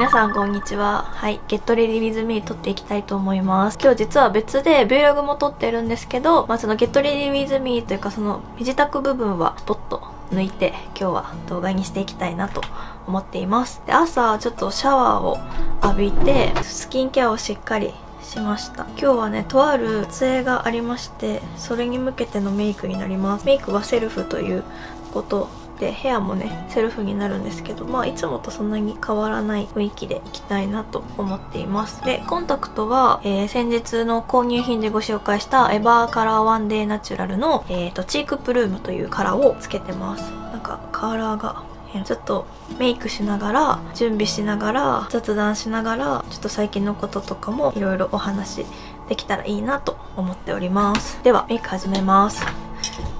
皆さんこんにちは。はい、ゲットレディ with me 撮っていきたいと思います。今日実は別で Vlog も撮ってるんですけど、まあそのゲットレディ with me というかその身支度部分はポッと抜いて今日は動画にしていきたいなと思っています。で朝ちょっとシャワーを浴びてスキンケアをしっかりしました今日はねとある撮影がありましてそれに向けてのメイクになりますメイクはセルフということでヘアもねセルフになるんですけどまあいつもとそんなに変わらない雰囲気でいきたいなと思っています。でコンタクトは、えー、先日の購入品でご紹介したエバーカラーワンデーナチュラルの、えーと、チークプルームというカラーをつけてます。なんかカラーがちょっとメイクしながら準備しながら雑談しながらちょっと最近のこととかもいろいろお話できたらいいなと思っております。ではメイク始めます。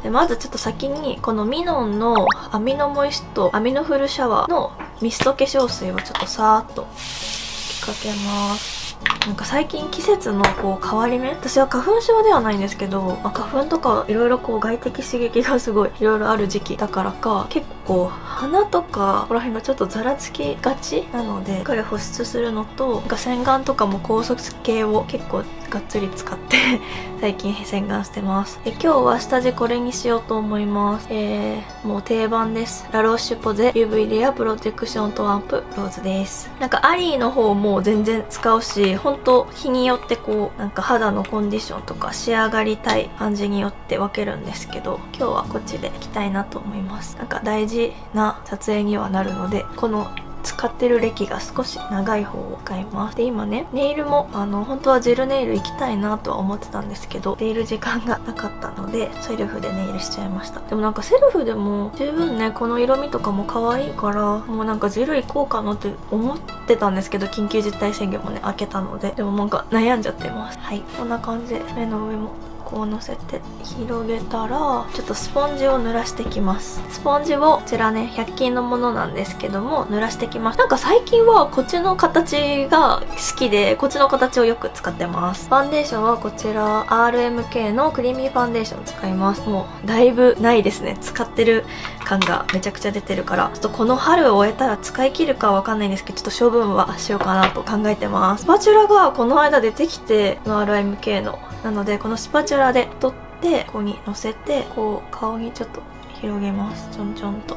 でまずちょっと先にこのミノンのアミノモイストアミノフルシャワーのミスト化粧水をちょっとさーっと吹きかけます。なんか最近季節のこう変わり目？私は花粉症ではないんですけど、まあ、花粉とかいろいろこう外的刺激がすごいいろいろある時期だからか結構鼻とかここら辺がちょっとざらつきがちなのでしっかり保湿するのとなんか洗顔とかも高速系を結構がっつり使って 最近洗顔してます。で今日は下地これにしようと思います。えー、もう定番です。ラロッシュポゼ UV レアプロテクショントワンプローズです。なんかアリーの方も全然使うし本当日によってこうなんか肌のコンディションとか仕上がりたい感じによって分けるんですけど今日はこっちでいきたいなと思います。なんか大事な撮影にはなるのでこの使ってる歴が少し長い方を買います。で今ねネイルもあの本当はジェルネイル行きたいなとは思ってたんですけど出る時間がなかったのでセルフでネイルしちゃいました。でもなんかセルフでも十分ねこの色味とかも可愛いからもうなんかジェル行こうかなって思ってたんですけど緊急事態宣言もね開けたのででもなんか悩んじゃってます。はい。こんな感じで目の上もこうのせて広げたらちょっとスポンジを濡らしてきます。スポンジをこちらね100均のものなんですけども濡らしてきます。なんか最近はこっちの形が好きでこっちの形をよく使ってます。ファンデーションはこちら RMK のクリーミーファンデーション使います。もうだいぶないですね。使ってる感がめちゃくちゃ出てるからちょっとこの春を終えたら使い切るかわかんないんですけどちょっと処分はしようかなと考えてます。スパチュラがこの間出てきての RMK のなのでこのスパチュラで取ってここにのせてこう顔にちょっと広げます。ちょんちょんと。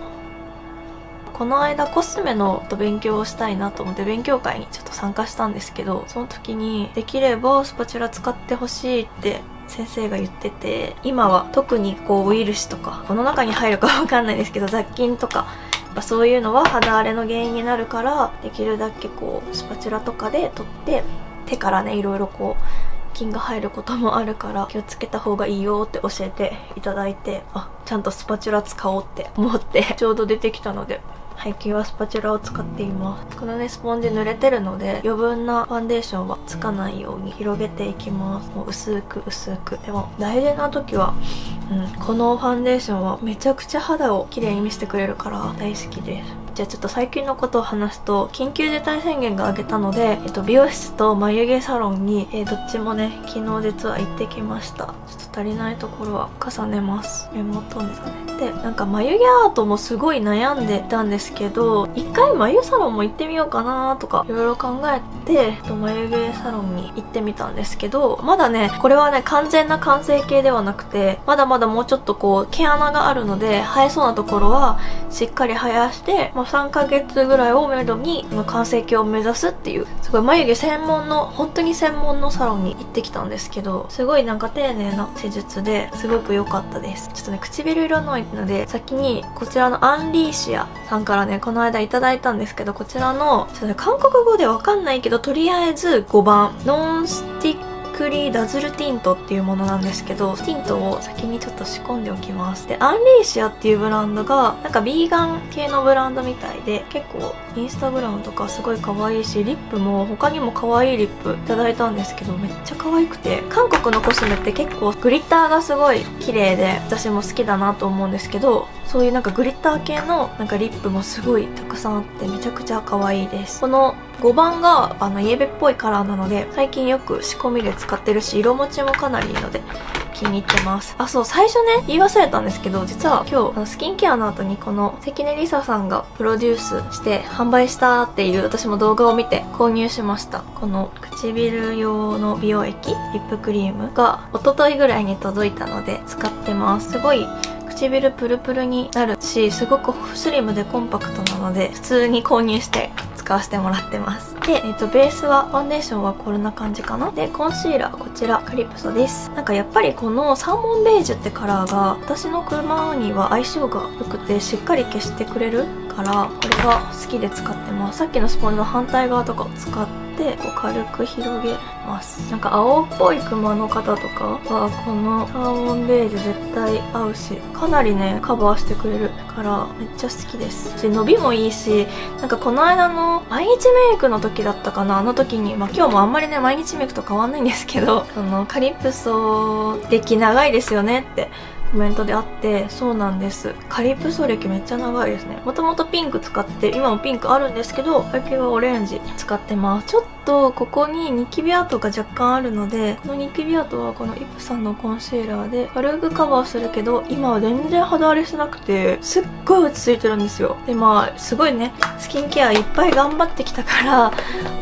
この間コスメの勉強をしたいなと思って勉強会にちょっと参加したんですけどその時にできればスパチュラ使ってほしいって先生が言ってて今は特にこうウイルスとかこの中に入るかわかんないですけど雑菌とかそういうのは肌荒れの原因になるからできるだけこうスパチュラとかで取って手からねいろいろこう菌が入ることもあるから気をつけた方がいいよって教えていただいてあちゃんとスパチュラ使おうって思ってちょうど出てきたので最近はスパチュラを使っています。このねスポンジ濡れてるので余分なファンデーションはつかないように広げていきます。もう薄く薄く。でも大事な時は、うん、このファンデーションはめちゃくちゃ肌を綺麗に見せてくれるから大好きです。じゃあちょっと最近のことを話すと緊急事態宣言が明けたので、えっと、美容室と眉毛サロンに、えー、どっちもね昨日実は行ってきました。ちょっと足りないところは重ねます。目元にだねでなんか眉毛アートもすごい悩んでたんですけど一回眉サロンも行ってみようかなとかいろいろ考えて、えっと、眉毛サロンに行ってみたんですけどまだねこれはね完全な完成形ではなくてまだまだもうちょっとこう毛穴があるので生えそうなところはしっかり生やして、ま、3ヶ月ぐらいをめどに完成形を目指すっていうすごい眉毛専門の本当に専門のサロンに行ってきたんですけどすごいなんか丁寧な施術ですごく良かったです。ちょっとね唇色のので先にこちらのアンリーシアさんからねこの間いただいたんですけどこちらのちょっとね韓国語でわかんないけどとりあえず5番。ノンスティッククリーダズルティントっていうものなんですけどティントを先にちょっと仕込んでおきます。でアンリーシアっていうブランドがなんかビーガン系のブランドみたいで結構インスタグラムとかすごい可愛いしリップも他にも可愛いリップいただいたんですけどめっちゃ可愛くて韓国のコスメって結構グリッターがすごい綺麗で私も好きだなと思うんですけどそういうなんかグリッター系のなんかリップもすごいたくさんあってめちゃくちゃ可愛いです。この5番があのイエベっぽいカラーなので最近よく仕込みで使ってるし色持ちもかなりいいので気に入ってます。あそう最初ね言い忘れたんですけど実は今日あのスキンケアの後にこの関根梨沙さんがプロデュースして販売したっていう私も動画を見て購入しました。この唇用の美容液リップクリームが一昨日ぐらいに届いたので使ってます。すごい唇プルプルになるしすごくスリムでコンパクトなので普通に購入して使わせてもらってます。で、えーと、ベースはファンデーションはこんな感じかな？でコンシーラーこちらカリプソです。なんかやっぱりこのサーモンベージュってカラーが私の車には相性が良くてしっかり消してくれるからこれが好きで使ってます。さっきのスポンジの反対側とかを使ってこう軽く広げます。なんか青っぽいクマの方とかはこのサーモンベージュ絶対合うしかなりねカバーしてくれるからめっちゃ好きです。し伸びもいいしなんかこの間の毎日メイクの時だったかな？あの時にまあ今日もあんまりね毎日メイクと変わんないんですけどそのカリプソ歴長いですよねってコメントであってそうなんです。カリプソ歴めっちゃ長いですね。もともとピンク使って今もピンクあるんですけど最近はオレンジ使ってます。ちょっとここにニキビ跡が若干あるのでこのニキビ跡はこのイプさんのコンシーラーで軽くカバーするけど今は全然肌荒れしなくてすっごい落ち着いてるんですよ。でまあすごいねスキンケアいっぱい頑張ってきたからっ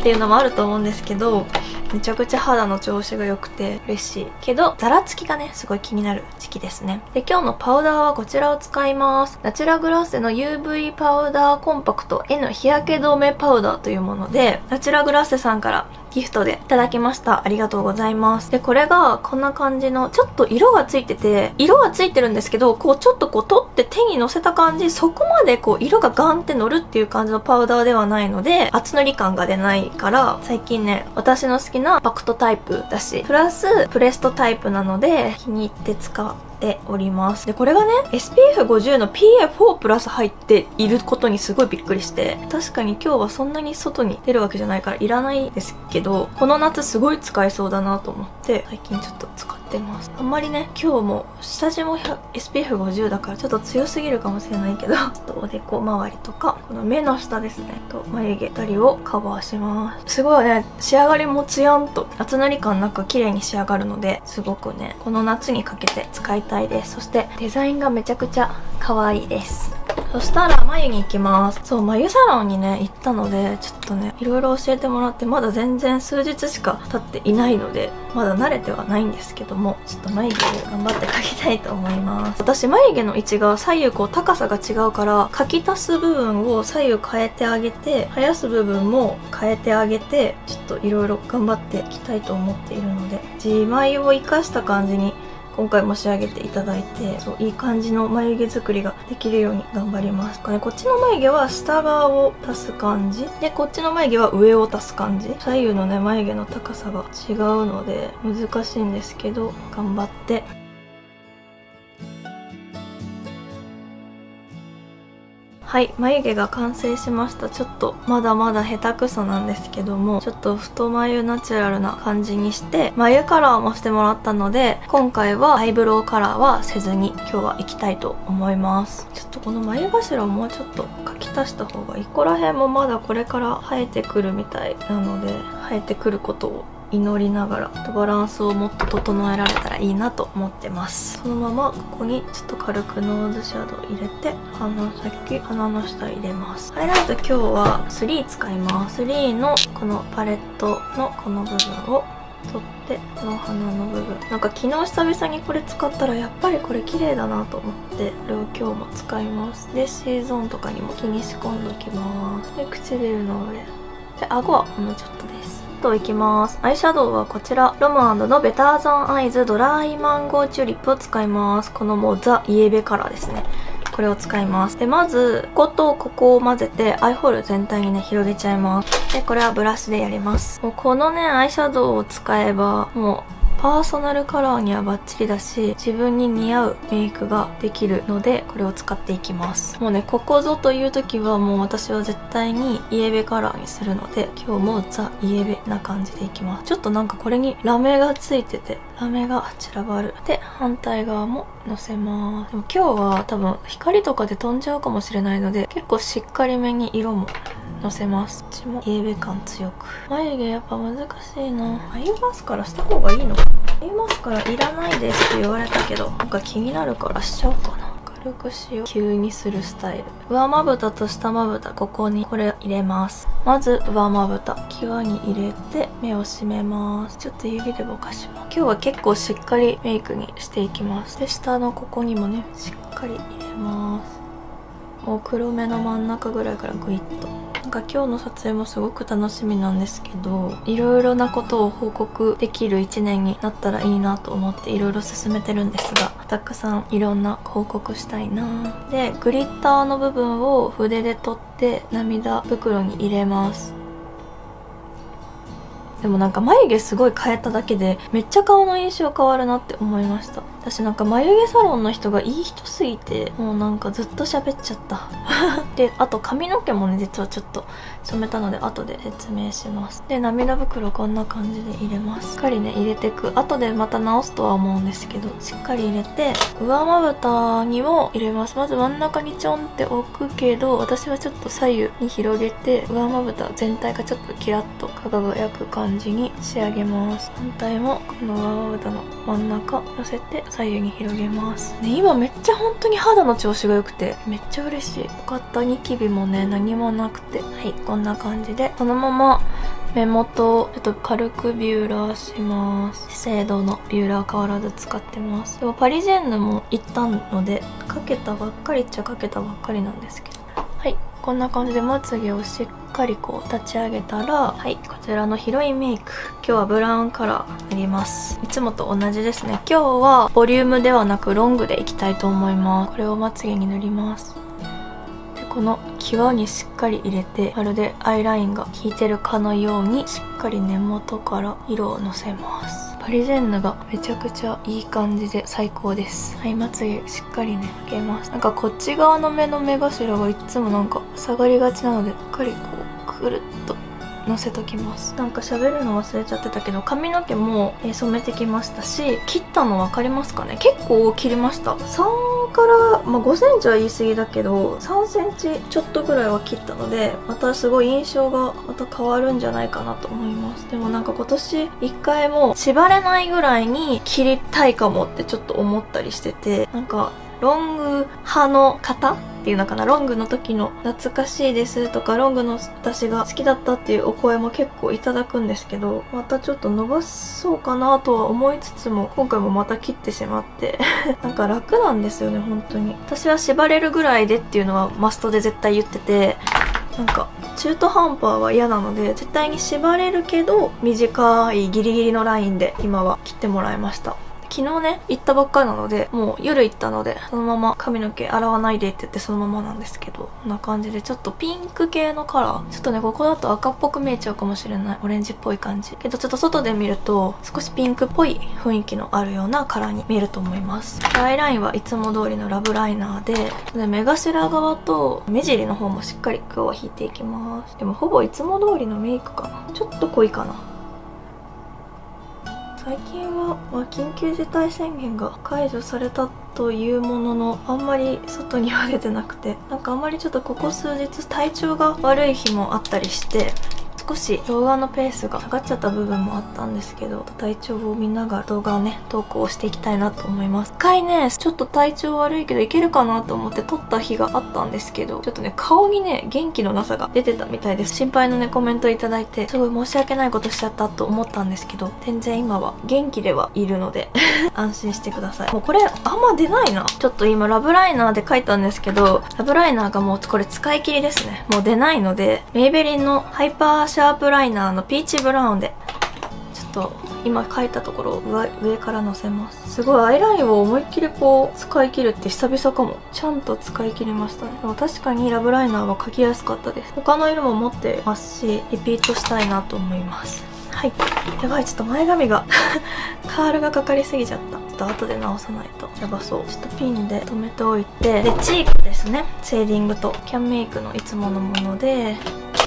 ていうのもあると思うんですけどめちゃくちゃ肌の調子が良くて嬉しい。けどザラつきがねすごい気になる時期ですね。で今日のパウダーはこちらを使います。ナチュラグラッセの UV パウダーコンパクト N 日焼け止めパウダーというものでナチュラグラッセさんからギフトでいただきました。ありがとうございます。で、これがこんな感じの、ちょっと色がついてて、色がついてるんですけど、こうちょっとこう取って手に乗せた感じ、そこまでこう色がガンって乗るっていう感じのパウダーではないので、厚塗り感が出ないから、最近ね、私の好きなパクトタイプだし、プラスプレストタイプなので、気に入って使ております。で、これがね、SPF50 の PA4 プラス入っていることにすごいびっくりして、確かに今日はそんなに外に出るわけじゃないからいらないですけど、この夏すごい使えそうだなと思って、最近ちょっと使ってます。あんまりね、今日も下地も SPF50 だからちょっと強すぎるかもしれないけど、ちょっとおでこ周りとか、この目の下ですね、と眉毛たりをカバーします。すごいね、仕上がりもツヤンと厚塗り感なく綺麗に仕上がるので、すごくね、この夏にかけて使いたいです。そしてデザインがめちゃくちゃ可愛いです。そしたら眉に行きます。そう、眉サロンにね、行ったので、ちょっとね、いろいろ教えてもらって、まだ全然数日しか経っていないので、まだ慣れてはないんですけども、ちょっと眉毛を頑張って描きたいと思います。私、眉毛の位置が左右こう高さが違うから、描き足す部分を左右変えてあげて、生やす部分も変えてあげて、ちょっといろいろ頑張っていきたいと思っているので、自眉を活かした感じに今回も仕上げていただいてそういい感じの眉毛作りができるように頑張ります。これこっちの眉毛は下側を足す感じ？でこっちの眉毛は上を足す感じ？左右のね眉毛の高さが違うので難しいんですけど頑張って。はい眉毛が完成しました。ちょっとまだまだ下手くそなんですけどもちょっと太眉ナチュラルな感じにして眉カラーもしてもらったので今回はアイブロウカラーはせずに今日は行きたいと思います。ちょっとこの眉頭をもうちょっと描き足した方がいいここら辺もまだこれから生えてくるみたいなので生えてくることを祈りながらバランスをもっと整えられたらいいなと思ってます。そのままここにちょっと軽くノーズシャドウ入れて鼻先鼻の下入れます。ハイライト今日は3使います。3のこのパレットのこの部分を取ってこの鼻の部分。なんか昨日久々にこれ使ったらやっぱりこれ綺麗だなと思ってこれを今日も使います。で C ゾーンとかにも気に仕込んどきます。で唇の上で顎はほんのちょっとです。といきます。アイシャドウはこちら、ロムのベターザンアイズドライマンゴーチューリップを使います。このもうザ・イエベカラーですね。これを使います。で、まず、こことここを混ぜて、アイホール全体にね、広げちゃいます。で、これはブラシでやります。もうこのね、アイシャドウを使えば、もう、パーソナルカラーにはバッチリだし自分に似合うメイクができるのでこれを使っていきます。もうねここぞという時はもう私は絶対にイエベカラーにするので今日もザ・イエベな感じでいきます。ちょっとなんかこれにラメがついててラメが散らばるで反対側ものせます。でも今日は多分光とかで飛んじゃうかもしれないので結構しっかりめに色ものせます。こっちも。イエベ感強く。眉毛やっぱ難しいな。眉マスカラした方がいいのか。眉マスカラいらないですって言われたけどなんか気になるからしちゃおうかな。軽く塩急にするスタイル。上まぶたと下まぶたここにこれ入れます。まず上まぶた。際に入れて目を閉めます。ちょっと指でぼかします。今日は結構しっかりメイクにしていきます。で下のここにもねしっかり入れます。もう黒目の真ん中ぐらいからグイッとなんか今日の撮影もすごく楽しみなんですけどいろいろなことを報告できる1年になったらいいなと思っていろいろ進めてるんですがたくさんいろんな報告したいな。でグリッターの部分を筆で取って涙袋に入れます。でもなんか眉毛すごい変えただけでめっちゃ顔の印象変わるなって思いました。私なんか眉毛サロンの人がいい人すぎてもうなんかずっと喋っちゃった。であと髪の毛もね実はちょっと染めたので後で説明します。で涙袋こんな感じで入れます。しっかりね入れてく。後でまた直すとは思うんですけどしっかり入れて上まぶたにも入れます。まず真ん中にちょんって置くけど私はちょっと左右に広げて上まぶた全体がちょっとキラッと輝く感じに仕上げます。反対もこの上まぶたの真ん中寄せて左右に広げます。ね今めっちゃ本当に肌の調子が良くてめっちゃ嬉しい。よかったニキビもね何もなくて。はいこんな感じでそのまま目元をちょっと軽くビューラーします。資生堂のビューラー変わらず使ってます。でもパリジェンヌも行ったのでかけたばっかりっちゃかけたばっかりなんですけど。はい。こんな感じでまつげをしっかりこう立ち上げたらはいこちらのヒロインメイク。今日はブラウンカラー塗ります。いつもと同じですね。今日はボリュームではなくロングでいきたいと思います。これをまつげに塗ります。でこの際にしっかり入れてまるでアイラインが引いてるかのようにしっかり根元から色をのせます。パリジェンヌがめちゃくちゃいい感じで最高です。はいまつげしっかりね拭けます。なんかこっち側の目の目頭がいつもなんか下がりがちなのでしっかりこうくるっと乗せときます。なんか喋るの忘れちゃってたけど髪の毛も、染めてきましたし切ったの分かりますかね？結構切りました。から、まあ、5センチは言い過ぎだけど3センチちょっとぐらいは切ったのでまたすごい印象がまた変わるんじゃないかなと思います。でもなんか今年1回も縛れないぐらいに切りたいかもってちょっと思ったりしててなんかロング派の方っていうのかな？ロングの時の懐かしいですとかロングの私が好きだったっていうお声も結構いただくんですけどまたちょっと伸ばそうかなとは思いつつも今回もまた切ってしまって。なんか楽なんですよね本当に。私は縛れるぐらいでっていうのはマストで絶対言っててなんか中途半端は嫌なので絶対に縛れるけど短いギリギリのラインで今は切ってもらいました。昨日ね行ったばっかりなのでもう夜行ったのでそのまま髪の毛洗わないでって言ってそのままなんですけどこんな感じでちょっとピンク系のカラーちょっとねここだと赤っぽく見えちゃうかもしれない。オレンジっぽい感じ。けどちょっと外で見ると少しピンクっぽい雰囲気のあるようなカラーに見えると思います。アイラインはいつも通りのラブライナーでで目頭側と目尻の方もしっかり今日は引いていきます。でもほぼいつも通りのメイクかな。ちょっと濃いかな。最近は、まあ、緊急事態宣言が解除されたというもののあんまり外には出てなくてなんかあんまりちょっとここ数日体調が悪い日もあったりして少し動画のペースが下がっちゃった部分もあったんですけど体調を見ながら動画をね投稿していきたいなと思います。一回ねちょっと体調悪いけどいけるかなと思って撮った日があったんですけどちょっとね顔にね元気のなさが出てたみたいです。心配のねコメントいただいてすごい申し訳ないことしちゃったと思ったんですけど全然今は元気ではいるので 安心してください。もうこれあんま出ないな。ちょっと今ラブライナーで書いたんですけどラブライナーがもうこれ使い切りですね。もう出ないのでメイベリンのハイパーシャープライナーのピーチブラウンで。ちょっと今描いたところを上上からのせます。すごいアイラインを思いっきりこう使い切るって久々かも。ちゃんと使い切りましたね。でも確かにラブライナーは描きやすかったです。他の色も持ってますしリピートしたいなと思います。はい。やばいちょっと前髪が カールがかかりすぎちゃった。ちょっと後で直さないと。やばそう。ちょっとピンで留めておいて。でチークですね。シェーディングと。キャンメイクのいつものもので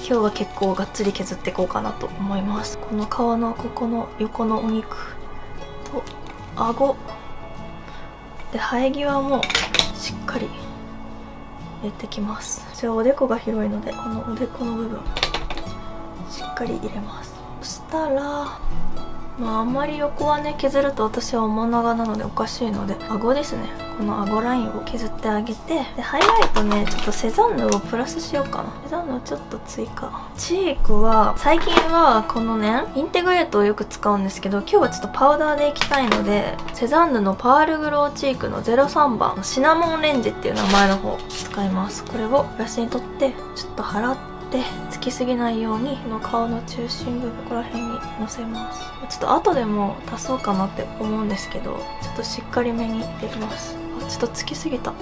今日は結構がっつり削っていこうかなと思います。この皮のここの横のお肉と顎。で生え際もしっかり入れてきます。じゃあおでこが広いのでこのおでこの部分しっかり入れます。そたらまああんまり横はね削ると私は面長なのでおかしいので顎ですね。この顎ラインを削ってあげてでハイライトねちょっとセザンヌをプラスしようかな。セザンヌをちょっと追加。チークは最近はこのねインテグレートをよく使うんですけど今日はちょっとパウダーでいきたいのでセザンヌのパールグローチークの03番シナモンレンジっていう名前の方使います。これをブラシに取ってちょっと払ってでつきすぎないようにこの顔の中心部ここら辺にのせます。ちょっと後でも足そうかなって思うんですけどちょっとしっかりめに入れます。あちょっとつきすぎた。ちょ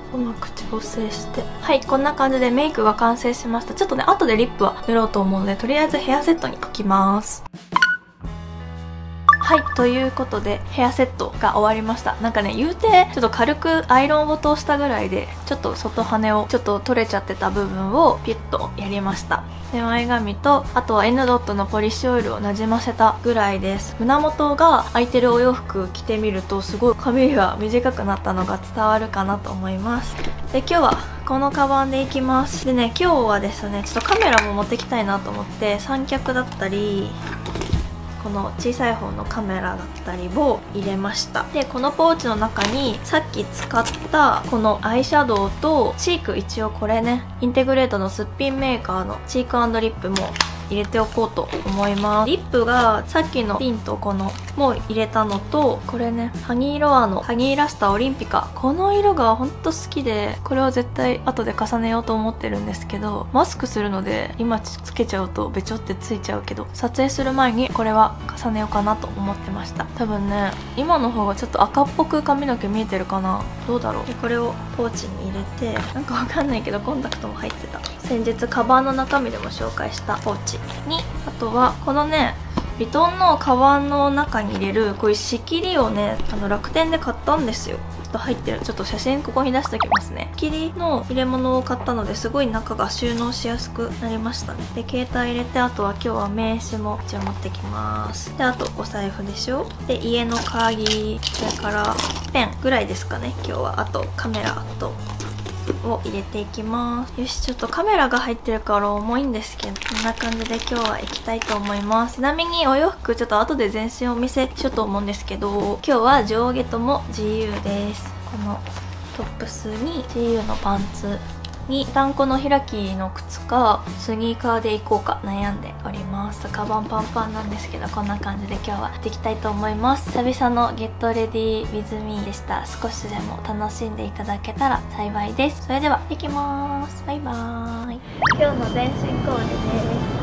っとうまく調整して。はいこんな感じでメイクが完成しました。ちょっとね後でリップは塗ろうと思うのでとりあえずヘアセットに描きます。はいということでヘアセットが終わりました。なんかね言うてちょっと軽くアイロンを通したぐらいでちょっと外羽をちょっと取れちゃってた部分をピュッとやりました。で前髪とあとは N ドットのポリッシュオイルをなじませたぐらいです。胸元が空いてるお洋服着てみるとすごい髪が短くなったのが伝わるかなと思います。で今日はこのカバンでいきます。でね今日はですねちょっとカメラも持ってきたいなと思って三脚だったりこの小さい方のカメラだったりを入れました。でこのポーチの中にさっき使ったこのアイシャドウとチーク一応これねインテグレートのすっぴんメーカーのチークリップも入れておこうと思います。リップがさっきのピンとこのもう入れたのとこれねハニーロアのハニーラスターオリンピカ。この色がほんと好きでこれは絶対後で重ねようと思ってるんですけどマスクするので今つけちゃうとべちょってついちゃうけど撮影する前にこれは重ねようかなと思ってました。多分ね今の方がちょっと赤っぽく髪の毛見えてるかな。どうだろう。でこれをポーチに入れてなんかわかんないけどコンタクトも入ってた。先日カバンの中身でも紹介したポーチ。に。あとはこのねヴィトンのカバンの中に入れるこういう仕切りをねあの楽天で買ったんですよ。ちょっと入ってる。ちょっと写真ここに出しておきますね。仕切りの入れ物を買ったのですごい中が収納しやすくなりましたね。で携帯入れてあとは今日は名刺も一応持ってきます。であとお財布でしょ。で家の鍵それからペンぐらいですかね今日は。あとカメラとを入れていきます。よしちょっとカメラが入ってるから重いんですけどこんな感じで今日は行きたいと思います。ちなみにお洋服ちょっと後で全身お見せしようと思うんですけど今日は上下とも自由です。このトップスに GU のパンツに単行の開きの靴かスニーカーで行こうか悩んでおります。カバンパンパンなんですけどこんな感じで今日はやっていきたいと思います。久々のゲットレディ with me でした。少しでも楽しんでいただけたら幸いです。それでは行きます。バイバーイ。今日の全身コーデです。